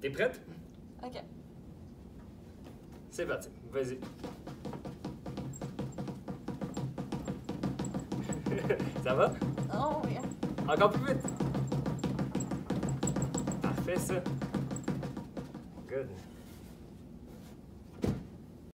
T'es prête? Ok. C'est parti. Vas-y. Ça va? Oh, oui. Encore plus vite. Parfait, ça. Good.